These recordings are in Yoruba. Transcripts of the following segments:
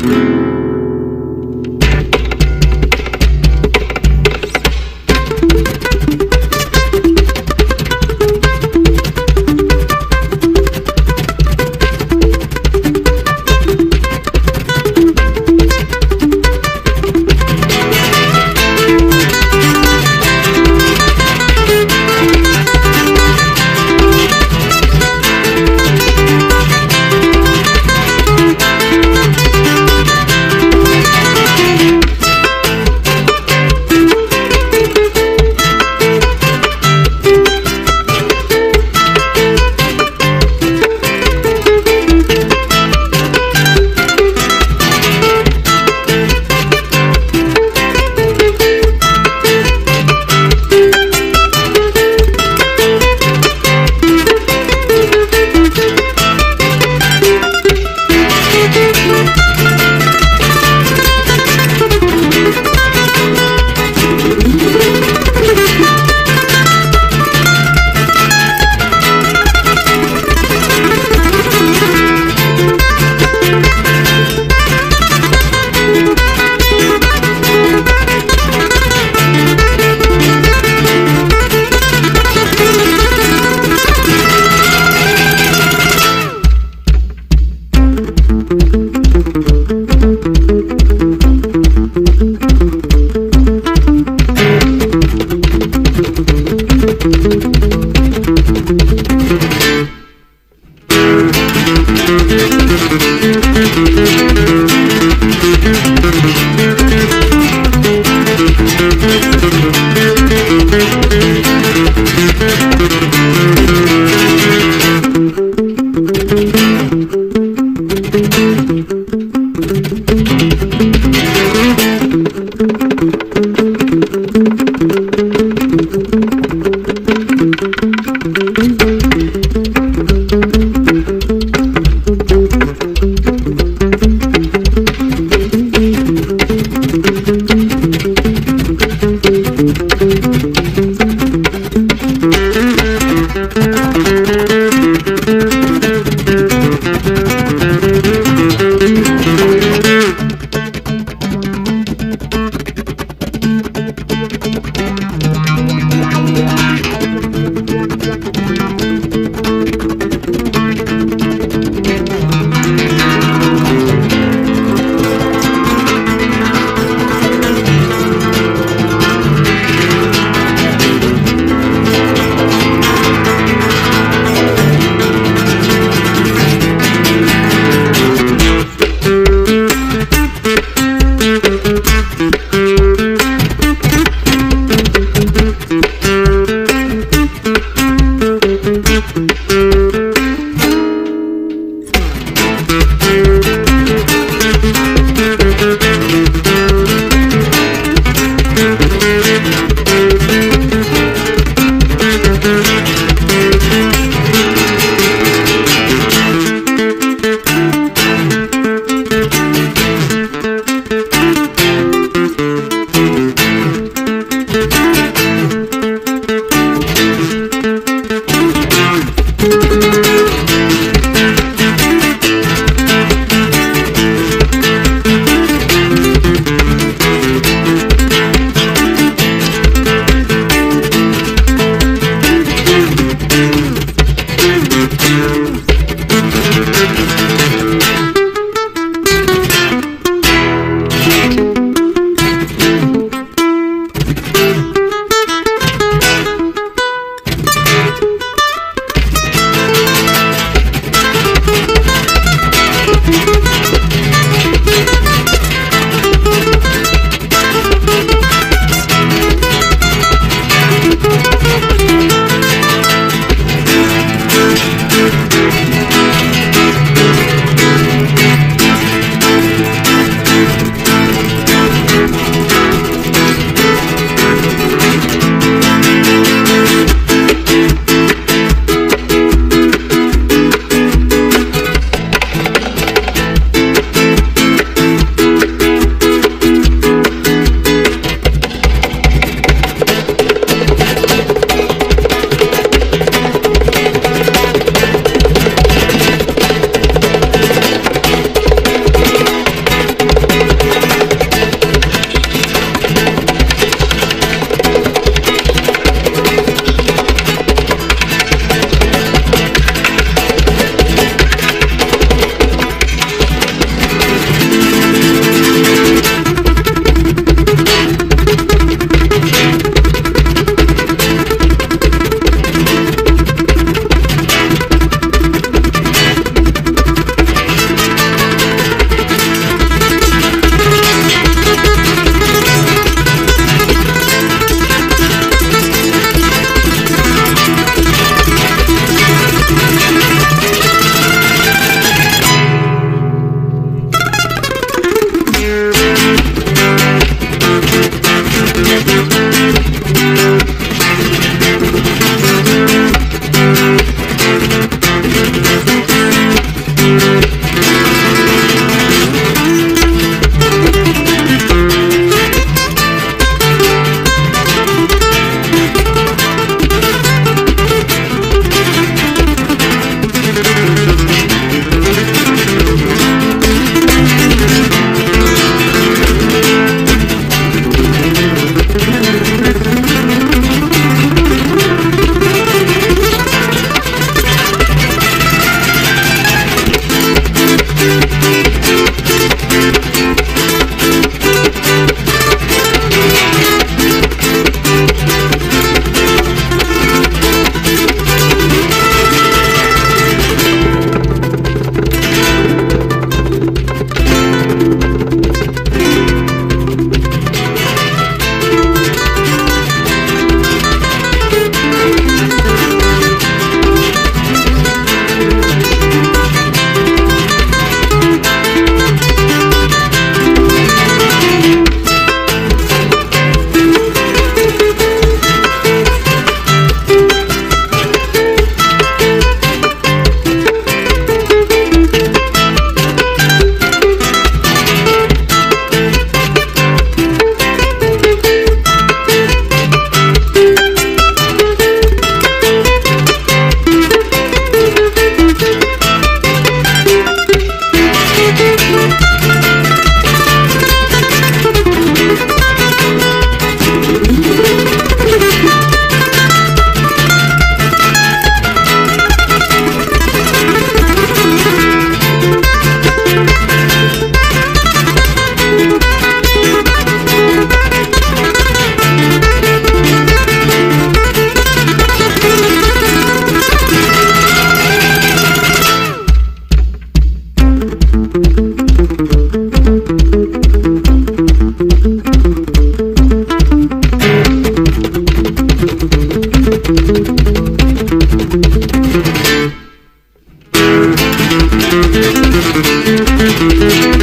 you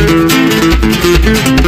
Thank you.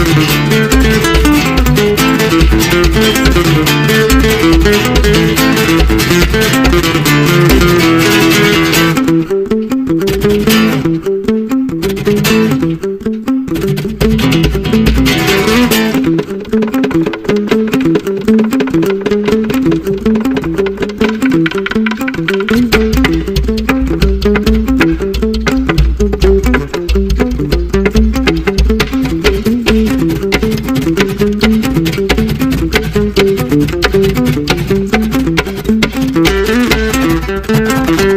Música